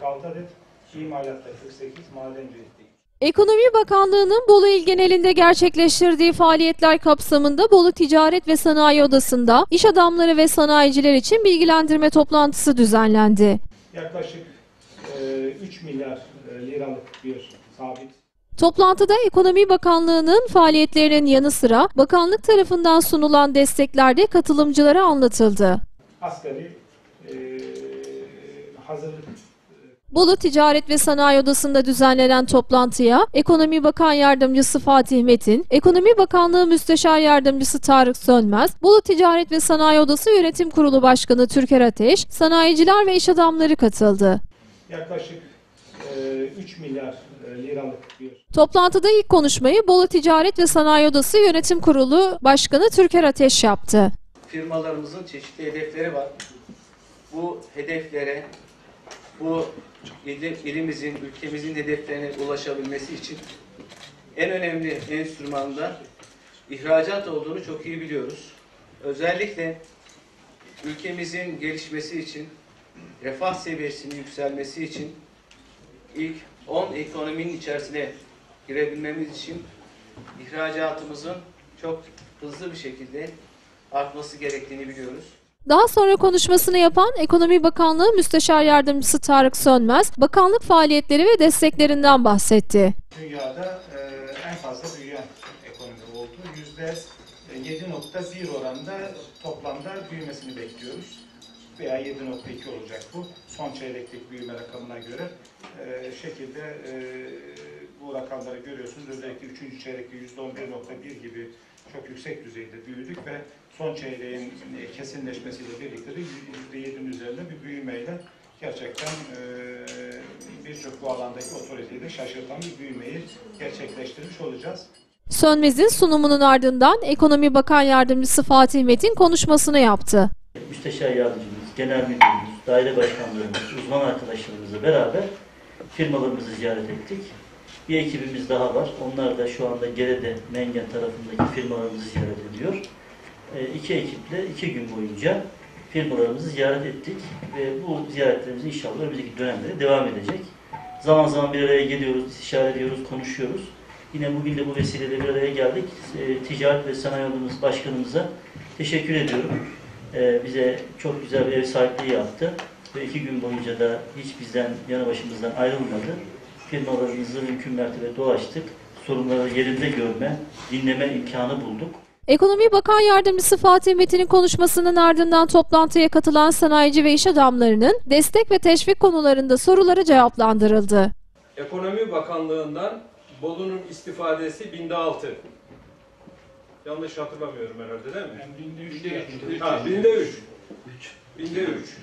46 adet, imalatta 48, madencilikte Ekonomi Bakanlığı'nın Bolu il genelinde gerçekleştirdiği faaliyetler kapsamında Bolu Ticaret ve Sanayi Odası'nda iş adamları ve sanayiciler için bilgilendirme toplantısı düzenlendi. yaklaşık e, 3 milyar e, liralık bir sabit Toplantıda Ekonomi Bakanlığı'nın faaliyetlerinin yanı sıra bakanlık tarafından sunulan destekler de katılımcılara anlatıldı. asgari e, hazırlık Bolu Ticaret ve Sanayi Odası'nda düzenlenen toplantıya Ekonomi Bakan Yardımcısı Fatih Metin, Ekonomi Bakanlığı Müsteşar Yardımcısı Tarık Sönmez, Bolu Ticaret ve Sanayi Odası Yönetim Kurulu Başkanı Türker Ateş, sanayiciler ve iş adamları katıldı. yaklaşık e, 3 milyar e, liralık bir Toplantıda ilk konuşmayı Bolu Ticaret ve Sanayi Odası Yönetim Kurulu Başkanı Türker Ateş yaptı. firmalarımızın çeşitli hedefleri var. Bu hedeflere, bu il- ilimizin, ülkemizin hedeflerine ulaşabilmesi için en önemli enstrüman da ihracat olduğunu çok iyi biliyoruz. Özellikle ülkemizin gelişmesi için, refah seviyesinin yükselmesi için ilk 10 ekonominin içerisine girebilmemiz için ihracatımızın çok hızlı bir şekilde artması gerektiğini biliyoruz. Daha sonra konuşmasını yapan Ekonomi Bakanlığı Müsteşar Yardımcısı Tarık Sönmez, bakanlık faaliyetleri ve desteklerinden bahsetti. dünyada e, en fazla büyüyen ekonomi oldu. Yüzde 7.1 oranında toplamda büyümesini bekliyoruz. Veya 7.2 olacak bu. Son çeyreklik büyüme rakamına göre e, şekilde e, bu rakamları görüyorsunuz. Özellikle 3. çeyrekte %11.1 gibi çok yüksek düzeyde büyüdük ve son çeyreğin e, kesinleşmesiyle birlikte de %7'nin üzerinde bir büyümeyle gerçekten e, birçok bu alandaki otoriteyi de şaşırtan bir büyümeyi gerçekleştirmiş olacağız. Sönmez'in sunumunun ardından Ekonomi Bakan Yardımcısı Fatih Metin konuşmasını yaptı. Müsteşar yardımcımız, genel müdürümüz, daire başkanlarımız, uzman arkadaşlarımızla beraber firmalarımızı ziyaret ettik. Bir ekibimiz daha var. Onlar da şu anda Gerede, Mengen tarafındaki firmalarımızı ziyaret ediyor. E, iki ekiple iki gün boyunca firmalarımızı ziyaret ettik. Ve bu ziyaretlerimiz inşallah önümüzdeki dönemde devam edecek. Zaman zaman bir araya geliyoruz, istişare ediyoruz, konuşuyoruz. Yine bugün de bu vesileyle bir araya geldik. E, Ticaret ve Sanayi Odamız Başkanımıza teşekkür ediyorum. Ee, bize çok güzel bir ev sahipliği yaptı. Ve iki gün boyunca da hiç bizden, yanı başımızdan ayrılmadı. Firmalarımızı mümkün mertebe dolaştık. Sorunları yerinde görme, dinleme imkanı bulduk. Ekonomi Bakan Yardımcısı Fatih Metin'in konuşmasının ardından toplantıya katılan sanayici ve iş adamlarının destek ve teşvik konularında soruları cevaplandırıldı. Ekonomi Bakanlığı'ndan Bolu'nun istifadesi binde altı. Yanlış hatırlamıyorum herhalde değil mi? Yani binde üçte Ha, binde üç. Binde üç.